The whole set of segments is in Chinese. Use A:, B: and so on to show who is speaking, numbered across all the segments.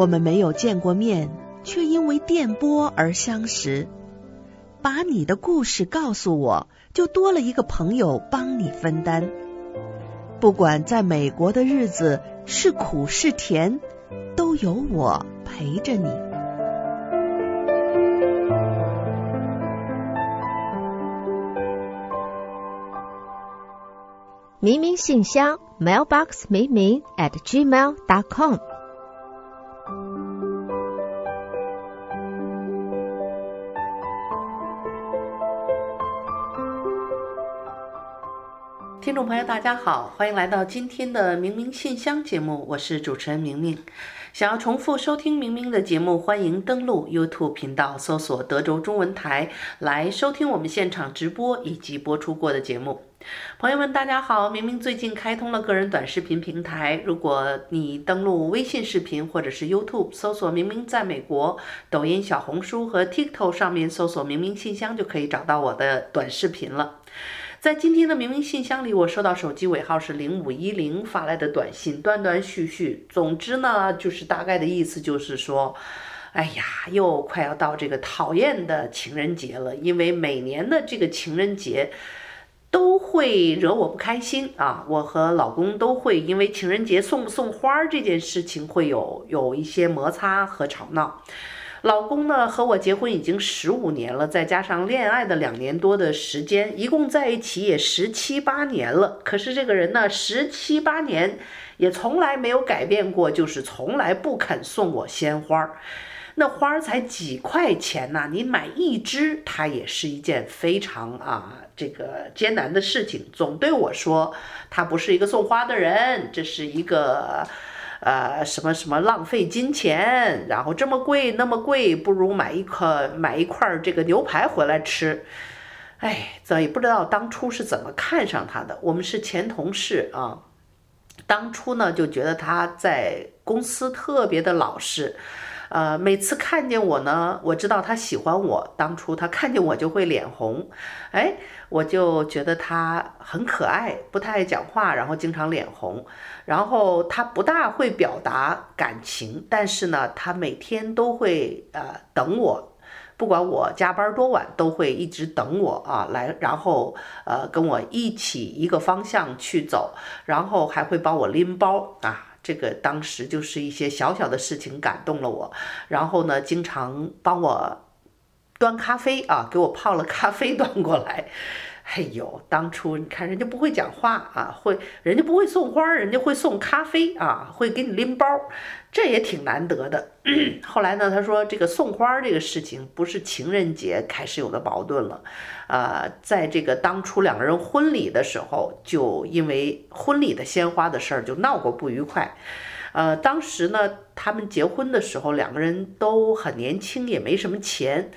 A: 我们没有见过面，却因为电波而相识。把你的故事告诉我，就多了一个朋友帮你分担。不管在美国的日子是苦是甜，都有我陪着你。
B: 明明信箱：mailbox 明明 at gmail dot com。
C: 朋友，大家好，欢迎来到今天的明明信箱节目，我是主持人明明。想要重复收听明明的节目，欢迎登录 YouTube 频道，搜索德州中文台来收听我们现场直播以及播出过的节目。朋友们，大家好！明明最近开通了个人短视频平台，如果你登录微信视频或者是 YouTube 搜索“明明在美国”，抖音、小红书和 TikTok 上面搜索“明明信箱”就可以找到我的短视频了。在今天的明明信箱里，我收到手机尾号是零五一零发来的短信，断断续续。总之呢，就是大概的意思就是说，哎呀，又快要到这个讨厌的情人节了，因为每年的这个情人节。都会惹我不开心啊！我和老公都会因为情人节送不送花这件事情会有有一些摩擦和吵闹。老公呢和我结婚已经十五年了，再加上恋爱的两年多的时间，一共在一起也十七八年了。可是这个人呢，十七八年也从来没有改变过，就是从来不肯送我鲜花儿。那花儿才几块钱呐，你买一支，它也是一件非常啊。这个艰难的事情，总对我说他不是一个送花的人，这是一个呃什么什么浪费金钱，然后这么贵那么贵，不如买一块买一块这个牛排回来吃。哎，这也不知道当初是怎么看上他的。我们是前同事啊，当初呢就觉得他在公司特别的老实。呃，每次看见我呢，我知道他喜欢我。当初他看见我就会脸红，哎，我就觉得他很可爱，不太爱讲话，然后经常脸红。然后他不大会表达感情，但是呢，他每天都会呃等我，不管我加班多晚，都会一直等我啊来，然后呃跟我一起一个方向去走，然后还会帮我拎包啊。这个当时就是一些小小的事情感动了我，然后呢，经常帮我端咖啡啊，给我泡了咖啡端过来。哎呦，当初你看人家不会讲话啊，会人家不会送花，人家会送咖啡啊，会给你拎包，这也挺难得的。后来呢，他说这个送花这个事情不是情人节开始有的矛盾了，呃，在这个当初两个人婚礼的时候，就因为婚礼的鲜花的事儿就闹过不愉快。呃，当时呢，他们结婚的时候两个人都很年轻，也没什么钱。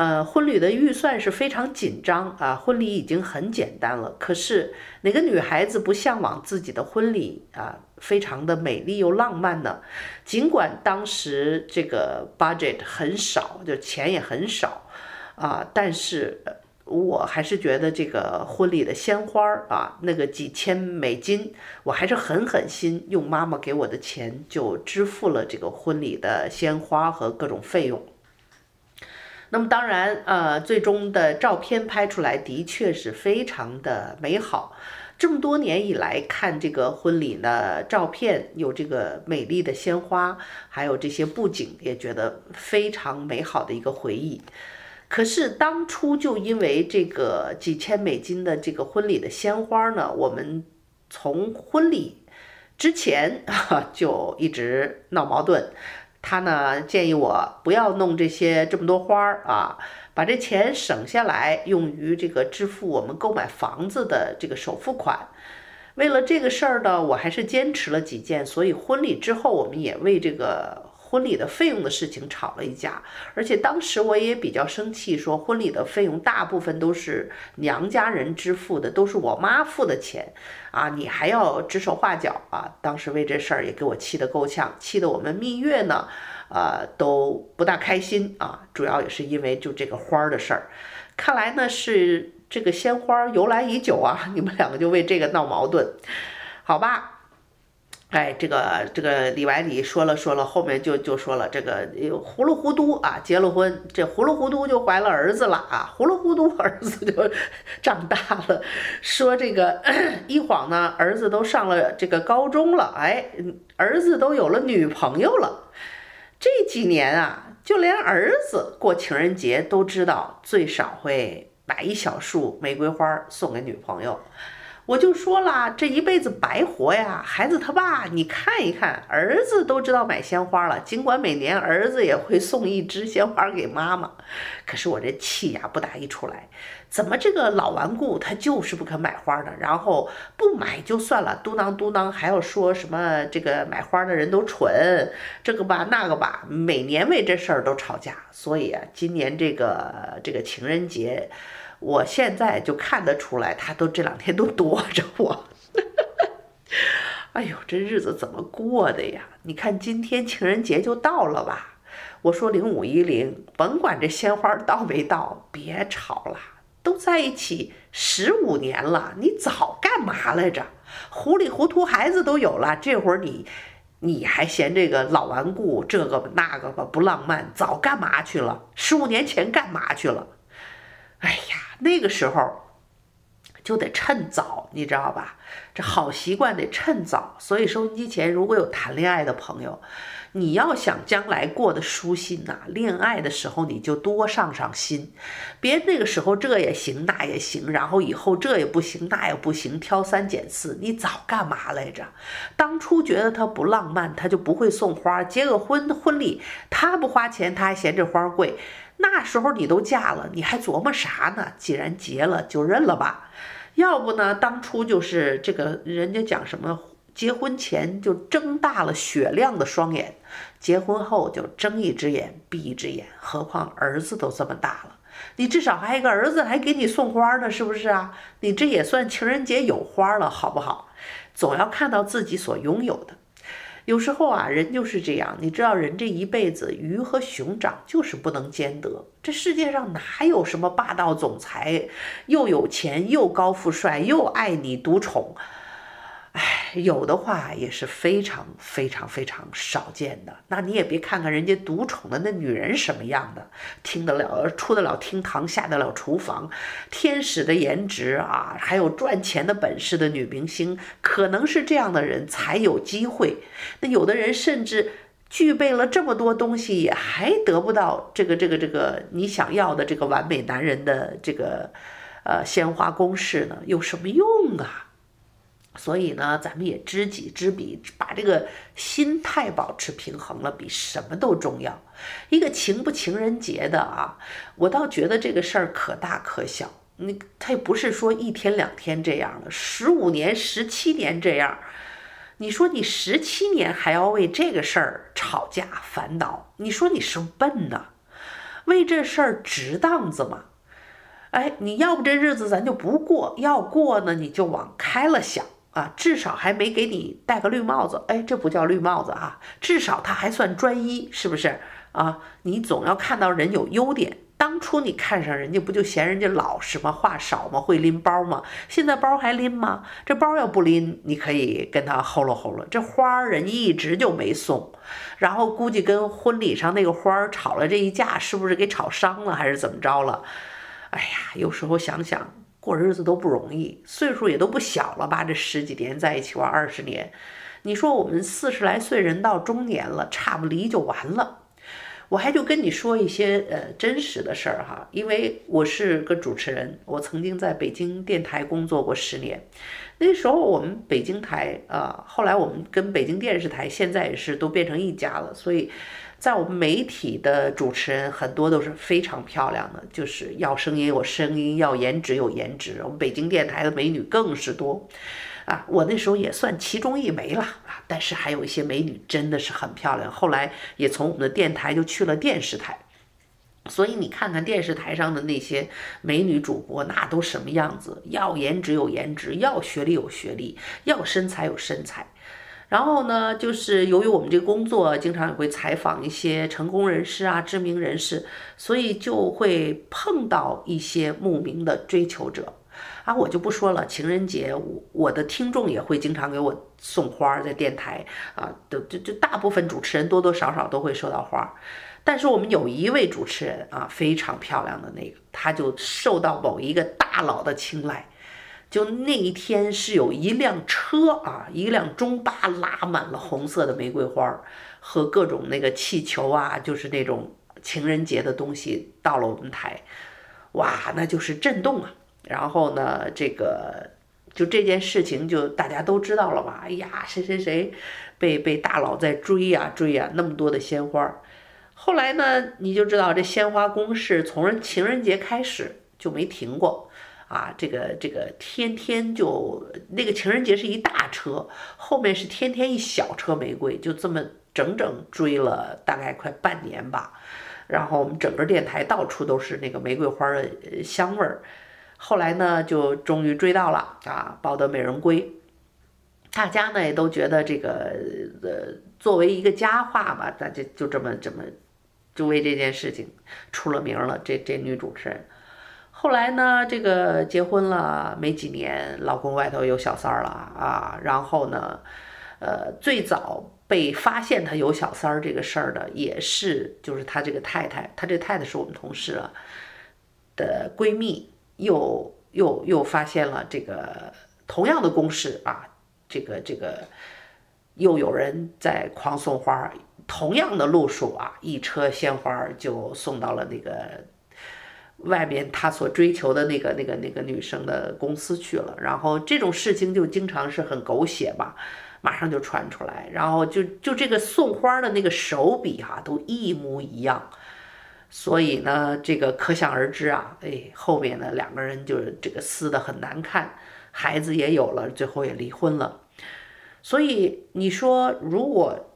C: 呃，婚礼的预算是非常紧张啊，婚礼已经很简单了。可是哪个女孩子不向往自己的婚礼啊，非常的美丽又浪漫呢？尽管当时这个 budget 很少，就钱也很少啊，但是我还是觉得这个婚礼的鲜花啊，那个几千美金，我还是狠狠心用妈妈给我的钱就支付了这个婚礼的鲜花和各种费用。那么当然，呃，最终的照片拍出来的确是非常的美好。这么多年以来看这个婚礼的照片，有这个美丽的鲜花，还有这些布景，也觉得非常美好的一个回忆。可是当初就因为这个几千美金的这个婚礼的鲜花呢，我们从婚礼之前 就一直闹矛盾。他呢建议我不要弄这些这么多花儿啊，把这钱省下来用于这个支付我们购买房子的这个首付款。为了这个事儿呢，我还是坚持了几件，所以婚礼之后我们也为这个。婚礼的费用的事情吵了一架，而且当时我也比较生气，说婚礼的费用大部分都是娘家人支付的，都是我妈付的钱，啊，你还要指手画脚啊！当时为这事儿也给我气得够呛，气得我们蜜月呢，呃，都不大开心啊。主要也是因为就这个花儿的事儿，看来呢是这个鲜花由来已久啊，你们两个就为这个闹矛盾，好吧？哎，这个这个李百里说了说了，后面就就说了这个糊里糊涂啊，结了婚，这糊里糊涂就怀了儿子了啊，糊里糊涂儿子就长大了。说这个一晃呢，儿子都上了这个高中了，哎，儿子都有了女朋友了。这几年啊，就连儿子过情人节都知道最少会买一小束玫瑰花送给女朋友。我就说了，这一辈子白活呀！孩子他爸，你看一看，儿子都知道买鲜花了。尽管每年儿子也会送一支鲜花给妈妈，可是我这气呀不打一处来。怎么这个老顽固他就是不肯买花呢？然后不买就算了，嘟囔嘟囔还要说什么这个买花的人都蠢，这个吧那个吧，每年为这事儿都吵架。所以啊，今年这个这个情人节。我现在就看得出来，他都这两天都躲着我。哎呦，这日子怎么过的呀？你看今天情人节就到了吧？我说零五一零，甭管这鲜花到没到，别吵了。都在一起十五年了，你早干嘛来着？糊里糊涂孩子都有了，这会儿你你还嫌这个老顽固，这个那个吧不浪漫，早干嘛去了？十五年前干嘛去了？哎呀，那个时候就得趁早，你知道吧？这好习惯得趁早。所以收音机前如果有谈恋爱的朋友，你要想将来过得舒心呐，恋爱的时候你就多上上心，别那个时候这也行那也行，然后以后这也不行那也不行，挑三拣四，你早干嘛来着？当初觉得他不浪漫，他就不会送花。结个婚婚礼，他不花钱，他还嫌这花贵。那时候你都嫁了，你还琢磨啥呢？既然结了，就认了吧。要不呢，当初就是这个人家讲什么，结婚前就睁大了雪亮的双眼，结婚后就睁一只眼闭一只眼。何况儿子都这么大了，你至少还一个儿子，还给你送花呢，是不是啊？你这也算情人节有花了，好不好？总要看到自己所拥有的。有时候啊，人就是这样，你知道，人这一辈子鱼和熊掌就是不能兼得。这世界上哪有什么霸道总裁，又有钱又高富帅又爱你独宠？哎，有的话也是非常非常非常少见的。那你也别看看人家独宠的那女人什么样的，听得了出得了厅堂，下得了厨房，天使的颜值啊，还有赚钱的本事的女明星，可能是这样的人才有机会。那有的人甚至具备了这么多东西，也还得不到这个这个这个你想要的这个完美男人的这个呃鲜花攻势呢？有什么用啊？所以呢，咱们也知己知彼，把这个心态保持平衡了，比什么都重要。一个情不情人节的啊，我倒觉得这个事儿可大可小。你他也不是说一天两天这样的，十五年、十七年这样。你说你十七年还要为这个事儿吵架烦恼？你说你是笨呢？为这事儿值当子吗？哎，你要不这日子咱就不过，要过呢，你就往开了想。啊，至少还没给你戴个绿帽子，哎，这不叫绿帽子啊，至少他还算专一，是不是啊？你总要看到人有优点。当初你看上人家，不就嫌人家老实吗？话少吗？会拎包吗？现在包还拎吗？这包要不拎，你可以跟他吼了吼了。这花儿人一直就没送，然后估计跟婚礼上那个花儿吵了这一架，是不是给吵伤了，还是怎么着了？哎呀，有时候想想。过日子都不容易，岁数也都不小了吧？这十几年在一起玩二十年，你说我们四十来岁人到中年了，差不离就完了。我还就跟你说一些呃真实的事儿哈，因为我是个主持人，我曾经在北京电台工作过十年，那时候我们北京台啊，后来我们跟北京电视台现在也是都变成一家了，所以。在我们媒体的主持人很多都是非常漂亮的，就是要声音有声音，要颜值有颜值。我们北京电台的美女更是多，啊，我那时候也算其中一枚了啊。但是还有一些美女真的是很漂亮，后来也从我们的电台就去了电视台。所以你看看电视台上的那些美女主播，那都什么样子？要颜值有颜值，要学历有学历，要身材有身材。然后呢，就是由于我们这个工作，经常也会采访一些成功人士啊、知名人士，所以就会碰到一些慕名的追求者。啊，我就不说了。情人节，我我的听众也会经常给我送花，在电台啊，都就就大部分主持人多多少少都会收到花。但是我们有一位主持人啊，非常漂亮的那个，他就受到某一个大佬的青睐。就那一天是有一辆车啊，一辆中巴拉满了红色的玫瑰花和各种那个气球啊，就是那种情人节的东西到了我们台，哇，那就是震动啊。然后呢，这个就这件事情就大家都知道了吧？哎呀，谁谁谁被被大佬在追呀追呀，那么多的鲜花。后来呢，你就知道这鲜花攻势从情人节开始就没停过。啊，这个这个天天就那个情人节是一大车，后面是天天一小车玫瑰，就这么整整追了大概快半年吧。然后我们整个电台到处都是那个玫瑰花的香味儿。后来呢，就终于追到了啊，抱得美人归。大家呢也都觉得这个呃，作为一个佳话吧，大家就这么这么就为这件事情出了名了。这这女主持人。后来呢，这个结婚了没几年，老公外头有小三儿了啊。然后呢，呃，最早被发现他有小三儿这个事儿的，也是就是他这个太太，他这太太是我们同事了的闺蜜，又又又发现了这个同样的公式啊，这个这个又有人在狂送花，同样的路数啊，一车鲜花就送到了那个。外面他所追求的那个、那个、那个女生的公司去了，然后这种事情就经常是很狗血吧，马上就传出来，然后就就这个送花的那个手笔哈都一模一样，所以呢，这个可想而知啊，哎，后面呢两个人就是这个撕的很难看，孩子也有了，最后也离婚了，所以你说如果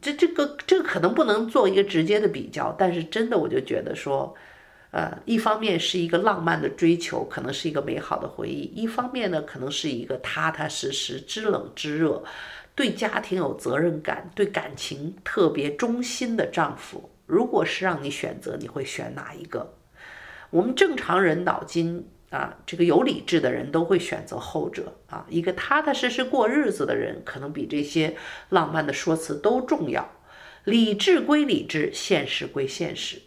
C: 这这个这个可能不能做一个直接的比较，但是真的我就觉得说。呃，一方面是一个浪漫的追求，可能是一个美好的回忆；一方面呢，可能是一个踏踏实实、知冷知热、对家庭有责任感、对感情特别忠心的丈夫。如果是让你选择，你会选哪一个？我们正常人脑筋啊，这个有理智的人都会选择后者啊。一个踏踏实实过日子的人，可能比这些浪漫的说辞都重要。理智归理智，现实归现实。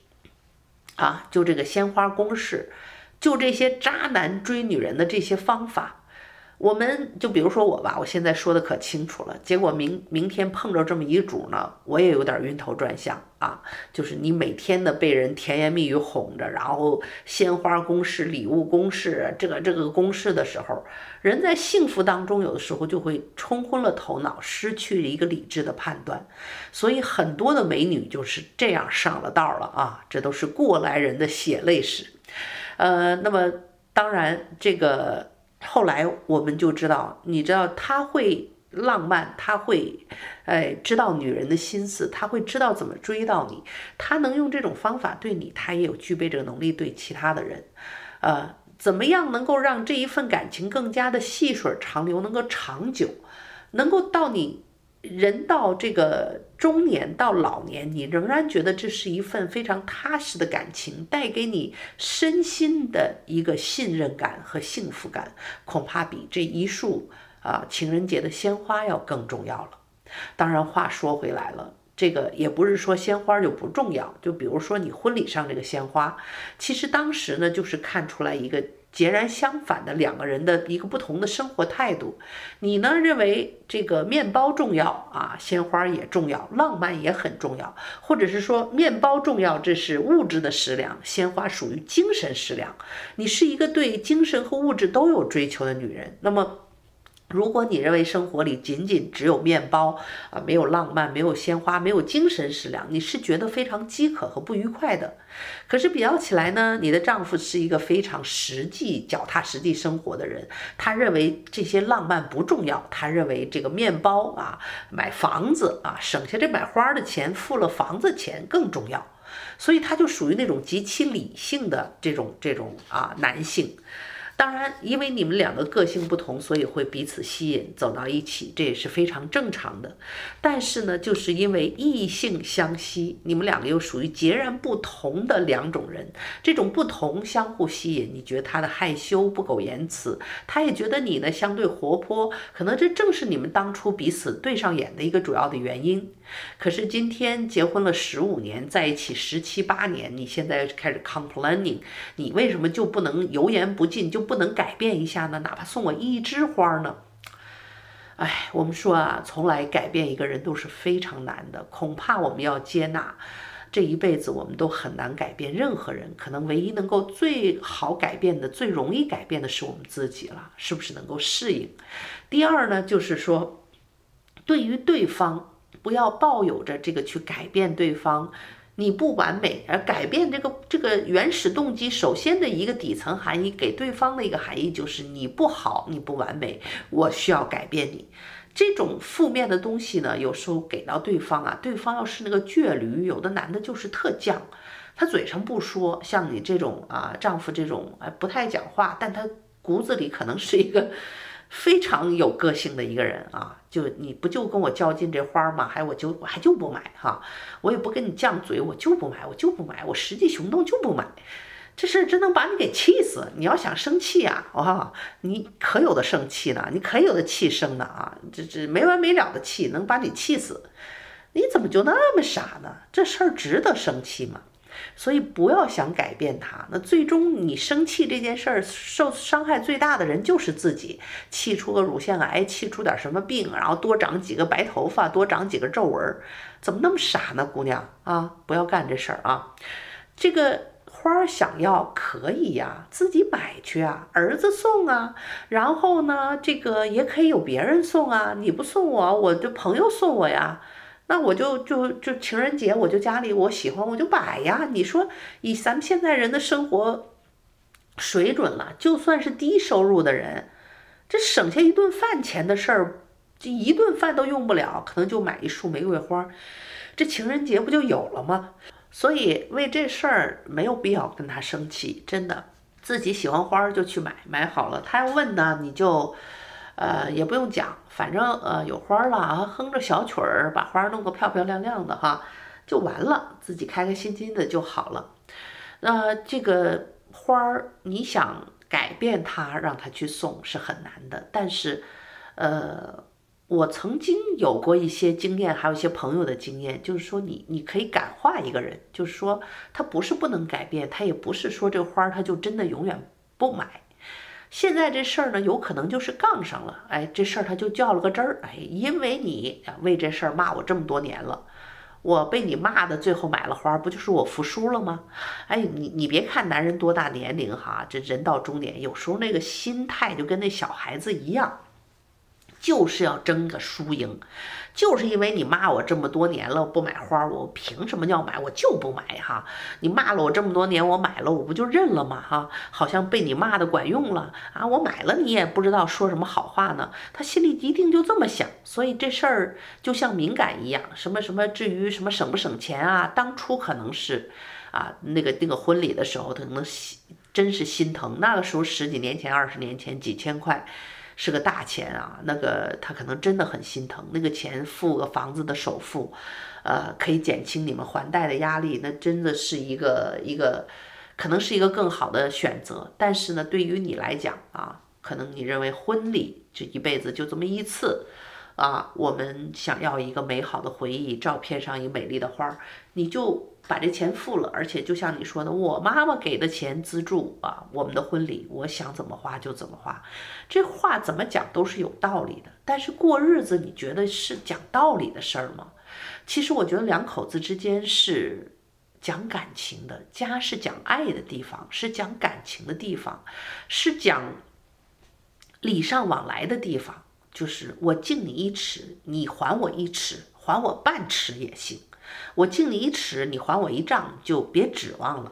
C: 啊，就这个鲜花攻势，就这些渣男追女人的这些方法，我们就比如说我吧，我现在说的可清楚了。结果明明天碰着这么一主呢，我也有点晕头转向啊。就是你每天的被人甜言蜜语哄着，然后鲜花攻势、礼物攻势，这个这个攻势的时候，人在幸福当中有的时候就会冲昏了头脑，失去了一个理智的判断。所以很多的美女就是这样上了道了啊，这都是过来人的血泪史。呃，那么当然这个。后来我们就知道，你知道他会浪漫，他会，哎，知道女人的心思，他会知道怎么追到你，他能用这种方法对你，他也有具备这个能力对其他的人，呃，怎么样能够让这一份感情更加的细水长流，能够长久，能够到你。人到这个中年到老年，你仍然觉得这是一份非常踏实的感情，带给你身心的一个信任感和幸福感，恐怕比这一束啊情人节的鲜花要更重要了。当然，话说回来了，这个也不是说鲜花就不重要，就比如说你婚礼上这个鲜花，其实当时呢就是看出来一个。截然相反的两个人的一个不同的生活态度，你呢认为这个面包重要啊，鲜花也重要，浪漫也很重要，或者是说面包重要，这是物质的食粮，鲜花属于精神食粮。你是一个对精神和物质都有追求的女人，那么。如果你认为生活里仅仅只有面包啊，没有浪漫，没有鲜花，没有精神食粮，你是觉得非常饥渴和不愉快的。可是比较起来呢，你的丈夫是一个非常实际、脚踏实地生活的人，他认为这些浪漫不重要，他认为这个面包啊、买房子啊、省下这买花的钱，付了房子钱更重要，所以他就属于那种极其理性的这种这种啊男性。当然，因为你们两个个性不同，所以会彼此吸引，走到一起，这也是非常正常的。但是呢，就是因为异性相吸，你们两个又属于截然不同的两种人，这种不同相互吸引。你觉得他的害羞不苟言辞，他也觉得你呢相对活泼，可能这正是你们当初彼此对上眼的一个主要的原因。可是今天结婚了十五年，在一起十七八年，你现在开始 complaining，你为什么就不能油盐不进，就不能改变一下呢？哪怕送我一枝花呢？哎，我们说啊，从来改变一个人都是非常难的，恐怕我们要接纳，这一辈子我们都很难改变任何人，可能唯一能够最好改变的、最容易改变的是我们自己了，是不是能够适应？第二呢，就是说，对于对方。不要抱有着这个去改变对方，你不完美而改变这个这个原始动机，首先的一个底层含义给对方的一个含义就是你不好，你不完美，我需要改变你。这种负面的东西呢，有时候给到对方啊，对方要是那个倔驴，有的男的就是特犟，他嘴上不说，像你这种啊丈夫这种哎不太讲话，但他骨子里可能是一个。非常有个性的一个人啊，就你不就跟我较劲这花吗？还我就我还就不买哈，我也不跟你犟嘴，我就不买，我就不买，我实际行动就不买，这事儿真能把你给气死。你要想生气啊，哇，你可有的生气呢，你可有的气生呢啊，这这没完没了的气能把你气死，你怎么就那么傻呢？这事儿值得生气吗？所以不要想改变他，那最终你生气这件事儿受伤害最大的人就是自己，气出个乳腺癌，气出点什么病，然后多长几个白头发，多长几个皱纹，怎么那么傻呢，姑娘啊，不要干这事儿啊！这个花儿想要可以呀，自己买去啊，儿子送啊，然后呢，这个也可以有别人送啊，你不送我，我的朋友送我呀。那我就就就情人节，我就家里我喜欢我就摆呀。你说以咱们现在人的生活水准了，就算是低收入的人，这省下一顿饭钱的事儿，这一顿饭都用不了，可能就买一束玫瑰花，这情人节不就有了吗？所以为这事儿没有必要跟他生气，真的，自己喜欢花就去买，买好了他要问呢，你就。呃，也不用讲，反正呃有花了啊，哼着小曲儿，把花弄个漂漂亮亮的哈，就完了，自己开开心心的就好了。那这个花儿，你想改变它，让它去送是很难的。但是，呃，我曾经有过一些经验，还有一些朋友的经验，就是说你你可以感化一个人，就是说他不是不能改变，他也不是说这花儿他就真的永远不买。现在这事儿呢，有可能就是杠上了，哎，这事儿他就较了个真儿，哎，因为你为这事儿骂我这么多年了，我被你骂的，最后买了花，不就是我服输了吗？哎，你你别看男人多大年龄哈，这人到中年，有时候那个心态就跟那小孩子一样。就是要争个输赢，就是因为你骂我这么多年了不买花，我凭什么要买？我就不买哈！你骂了我这么多年，我买了，我不就认了吗？哈，好像被你骂的管用了啊！我买了，你也不知道说什么好话呢。他心里一定就这么想，所以这事儿就像敏感一样，什么什么，至于什么省不省钱啊？当初可能是啊，那个那个婚礼的时候，他可能心真是心疼。那个时候十几年前、二十年前，几千块。是个大钱啊，那个他可能真的很心疼，那个钱付个房子的首付，呃，可以减轻你们还贷的压力，那真的是一个一个，可能是一个更好的选择。但是呢，对于你来讲啊，可能你认为婚礼这一辈子就这么一次。啊，我们想要一个美好的回忆，照片上一美丽的花儿，你就把这钱付了。而且就像你说的，我妈妈给的钱资助啊，我们的婚礼，我想怎么花就怎么花。这话怎么讲都是有道理的。但是过日子，你觉得是讲道理的事儿吗？其实我觉得两口子之间是讲感情的，家是讲爱的地方，是讲感情的地方，是讲礼尚往来的地方。就是我敬你一尺，你还我一尺，还我半尺也行。我敬你一尺，你还我一丈，就别指望了。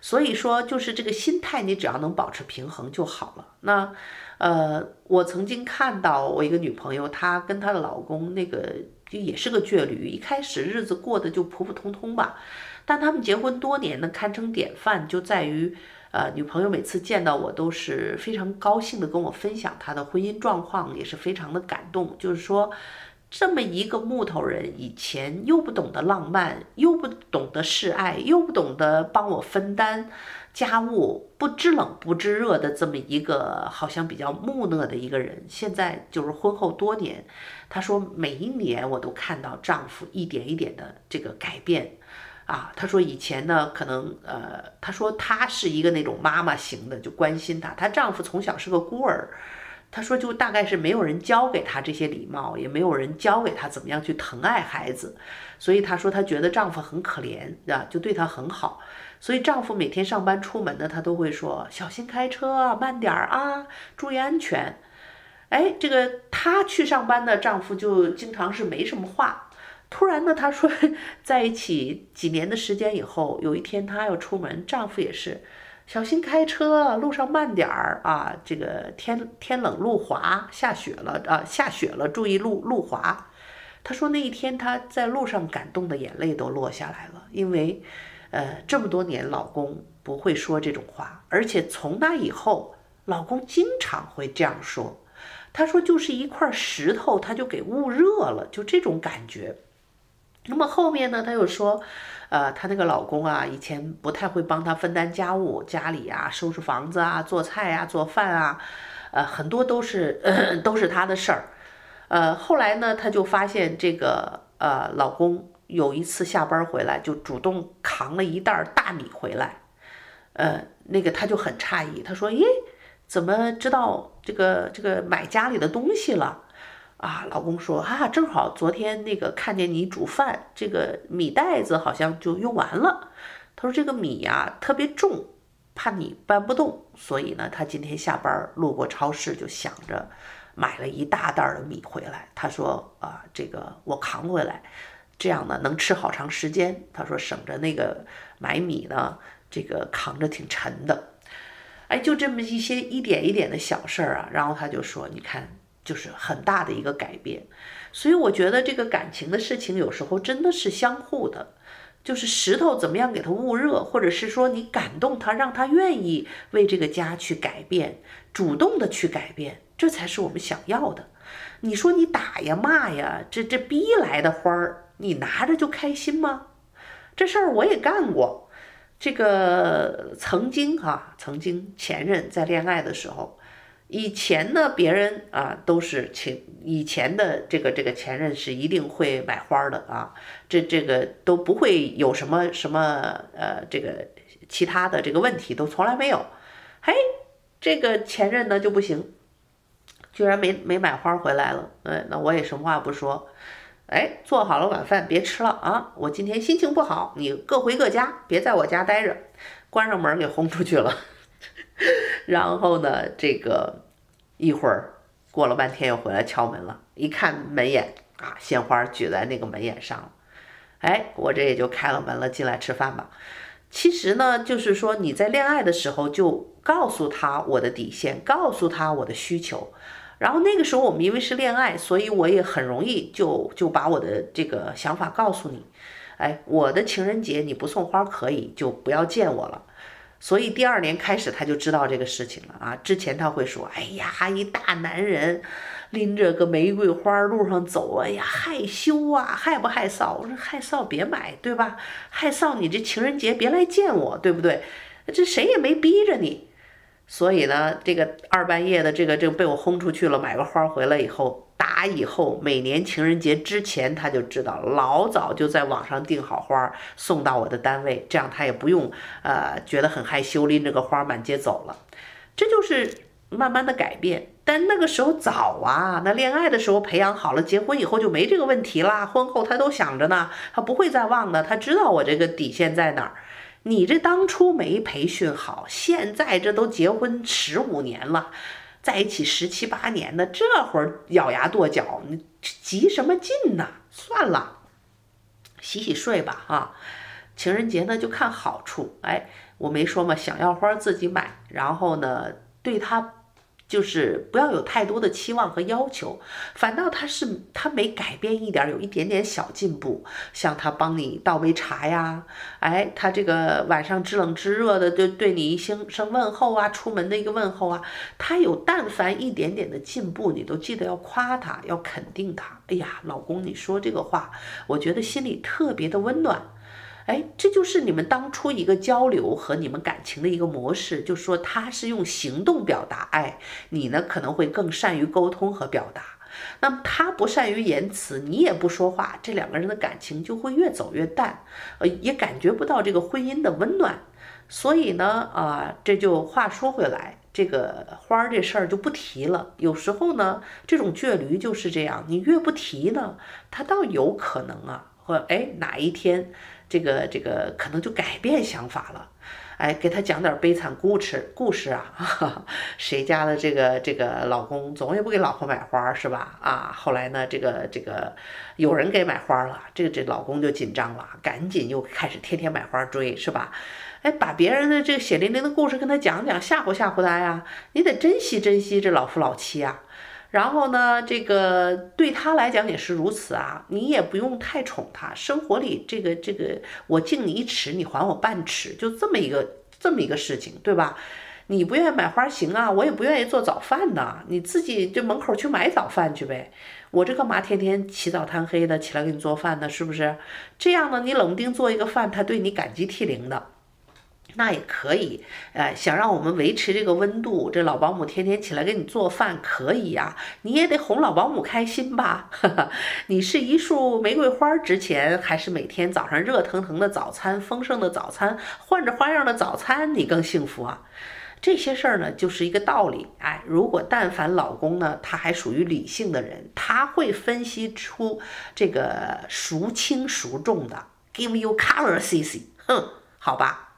C: 所以说，就是这个心态，你只要能保持平衡就好了。那，呃，我曾经看到我一个女朋友，她跟她的老公那个就也是个倔驴，一开始日子过得就普普通通吧。但他们结婚多年呢，堪称典范，就在于。呃，女朋友每次见到我都是非常高兴的跟我分享她的婚姻状况，也是非常的感动。就是说，这么一个木头人，以前又不懂得浪漫，又不懂得示爱，又不懂得帮我分担。家务不知冷不知热的这么一个好像比较木讷的一个人，现在就是婚后多年，她说每一年我都看到丈夫一点一点的这个改变，啊，她说以前呢可能呃，她说她是一个那种妈妈型的，就关心她，她丈夫从小是个孤儿，她说就大概是没有人教给她这些礼貌，也没有人教给她怎么样去疼爱孩子，所以她说她觉得丈夫很可怜啊，就对她很好。所以丈夫每天上班出门呢，她都会说小心开车，慢点儿啊，注意安全。哎，这个她去上班呢，丈夫就经常是没什么话。突然呢，她说 在一起几年的时间以后，有一天她要出门，丈夫也是小心开车，路上慢点儿啊。这个天天冷路滑，下雪了啊，下雪了，注意路路滑。她说那一天她在路上感动的眼泪都落下来了，因为。呃，这么多年，老公不会说这种话，而且从那以后，老公经常会这样说。他说，就是一块石头，他就给捂热了，就这种感觉。那么后面呢，他又说，呃，他那个老公啊，以前不太会帮他分担家务，家里啊，收拾房子啊，做菜啊，做饭啊，呃，很多都是 都是他的事儿。呃，后来呢，他就发现这个呃，老公。有一次下班回来，就主动扛了一袋大米回来，呃，那个他就很诧异，他说：“咦，怎么知道这个这个买家里的东西了？”啊，老公说：“啊，正好昨天那个看见你煮饭，这个米袋子好像就用完了。”他说：“这个米呀特别重，怕你搬不动，所以呢，他今天下班路过超市，就想着买了一大袋的米回来。”他说：“啊，这个我扛回来。”这样呢，能吃好长时间。他说省着那个买米呢，这个扛着挺沉的。哎，就这么一些一点一点的小事儿啊，然后他就说，你看，就是很大的一个改变。所以我觉得这个感情的事情有时候真的是相互的，就是石头怎么样给它捂热，或者是说你感动他，让他愿意为这个家去改变，主动的去改变，这才是我们想要的。你说你打呀骂呀，这这逼来的花儿。你拿着就开心吗？这事儿我也干过。这个曾经哈，曾经前任在恋爱的时候，以前呢，别人啊都是请以前的这个这个前任是一定会买花的啊，这这个都不会有什么什么呃这个其他的这个问题都从来没有。嘿，这个前任呢就不行，居然没没买花回来了。嗯，那我也什么话不说。哎，做好了晚饭，别吃了啊！我今天心情不好，你各回各家，别在我家待着。关上门给轰出去了。然后呢，这个一会儿过了半天又回来敲门了，一看门眼啊，鲜花举在那个门眼上了。哎，我这也就开了门了，进来吃饭吧。其实呢，就是说你在恋爱的时候就告诉他我的底线，告诉他我的需求。然后那个时候我们因为是恋爱，所以我也很容易就就把我的这个想法告诉你，哎，我的情人节你不送花可以，就不要见我了。所以第二年开始他就知道这个事情了啊。之前他会说，哎呀，一大男人拎着个玫瑰花路上走，哎呀，害羞啊，害不害臊？我说害臊别买，对吧？害臊你这情人节别来见我，对不对？这谁也没逼着你。所以呢，这个二半夜的这个这个被我轰出去了，买个花回来以后，打以后每年情人节之前他就知道，老早就在网上订好花送到我的单位，这样他也不用呃觉得很害羞，拎着个花满街走了。这就是慢慢的改变。但那个时候早啊，那恋爱的时候培养好了，结婚以后就没这个问题啦。婚后他都想着呢，他不会再忘的，他知道我这个底线在哪儿。你这当初没培训好，现在这都结婚十五年了，在一起十七八年的，这会儿咬牙跺脚，你急什么劲呢？算了，洗洗睡吧啊！情人节呢就看好处，哎，我没说嘛，想要花自己买，然后呢对他就是不要有太多的期望和要求，反倒他是他每改变一点，有一点点小进步，像他帮你倒杯茶呀，哎，他这个晚上知冷知热的就对你一声声问候啊，出门的一个问候啊，他有但凡一点点的进步，你都记得要夸他，要肯定他。哎呀，老公，你说这个话，我觉得心里特别的温暖。哎，这就是你们当初一个交流和你们感情的一个模式，就说他是用行动表达爱，你呢可能会更善于沟通和表达。那么他不善于言辞，你也不说话，这两个人的感情就会越走越淡，呃，也感觉不到这个婚姻的温暖。所以呢，啊，这就话说回来，这个花儿这事儿就不提了。有时候呢，这种倔驴就是这样，你越不提呢，他倒有可能啊，或哎哪一天。这个这个可能就改变想法了，哎，给他讲点悲惨故事故事啊，谁家的这个这个老公总也不给老婆买花是吧？啊，后来呢，这个这个有人给买花了，这个这老公就紧张了，赶紧又开始天天买花追是吧？哎，把别人的这个血淋淋的故事跟他讲讲，吓唬吓唬他呀，你得珍惜珍惜这老夫老妻啊。然后呢，这个对他来讲也是如此啊，你也不用太宠他。生活里这个这个，我敬你一尺，你还我半尺，就这么一个这么一个事情，对吧？你不愿意买花行啊，我也不愿意做早饭呢，你自己就门口去买早饭去呗。我这干嘛天天起早贪黑的起来给你做饭呢？是不是？这样呢，你冷不丁做一个饭，他对你感激涕零的。那也可以，呃，想让我们维持这个温度，这老保姆天天起来给你做饭，可以呀。你也得哄老保姆开心吧？你是一束玫瑰花值钱，还是每天早上热腾腾的早餐、丰盛的早餐、换着花样的早餐，你更幸福啊？这些事儿呢，就是一个道理。哎，如果但凡老公呢，他还属于理性的人，他会分析出这个孰轻孰重的。Give you color, Cici。哼，好吧。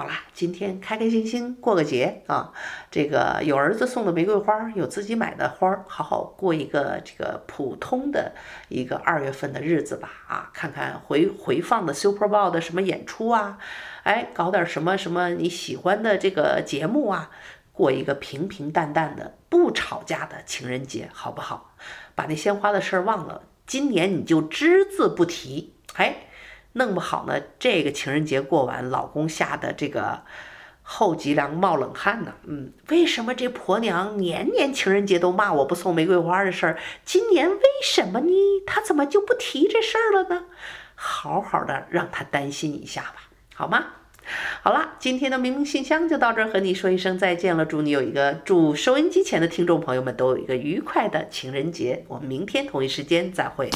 C: 好啦，今天开开心心过个节啊！这个有儿子送的玫瑰花，有自己买的花，好好过一个这个普通的一个二月份的日子吧！啊，看看回回放的 Super Bowl 的什么演出啊，哎，搞点什么什么你喜欢的这个节目啊，过一个平平淡淡的不吵架的情人节，好不好？把那鲜花的事儿忘了，今年你就只字不提，哎。弄不好呢，这个情人节过完，老公吓得这个后脊梁冒冷汗呢。嗯，为什么这婆娘年年情人节都骂我不送玫瑰花的事儿？今年为什么呢？她怎么就不提这事儿了呢？好好的让她担心一下吧，好吗？好了，今天的明明信箱就到这儿，和你说一声再见了。祝你有一个，祝收音机前的听众朋友们都有一个愉快的情人节。我们明天同一时间再会。